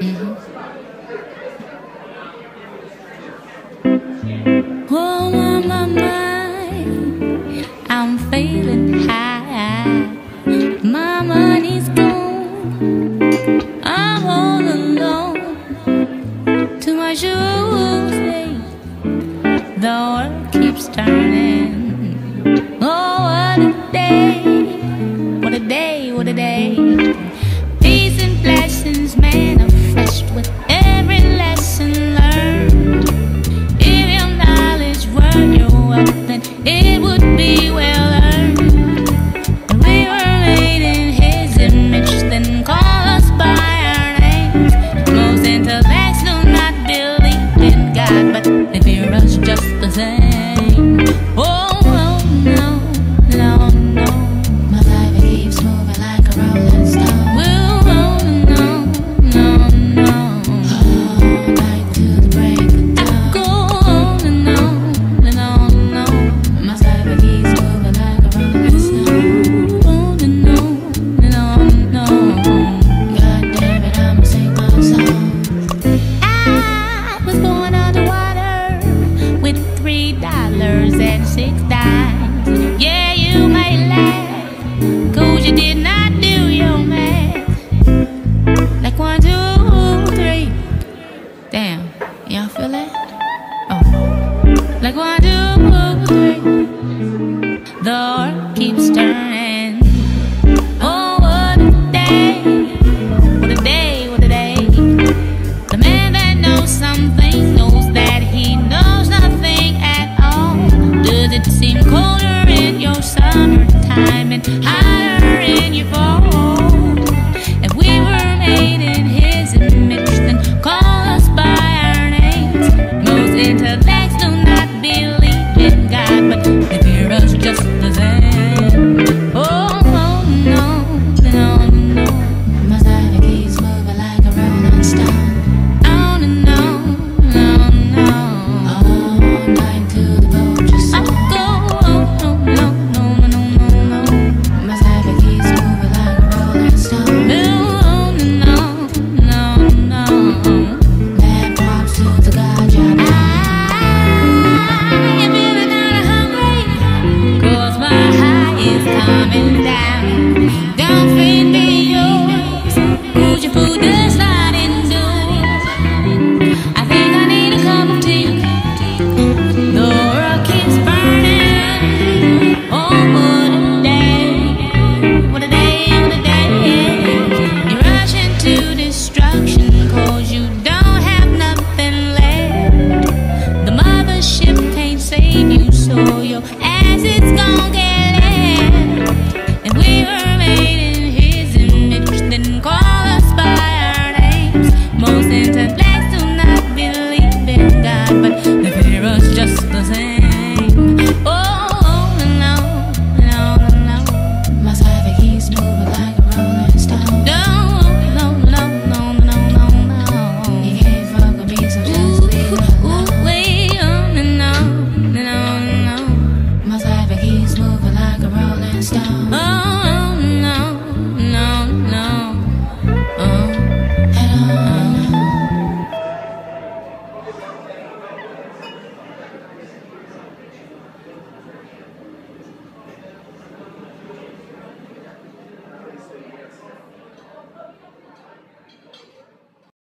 Mm-hmm. Oh, my, my, my, I'm feeling high. My money's gone. I'm all alone. To my shoes, the world keeps turning. Oh, and six times. morning. I time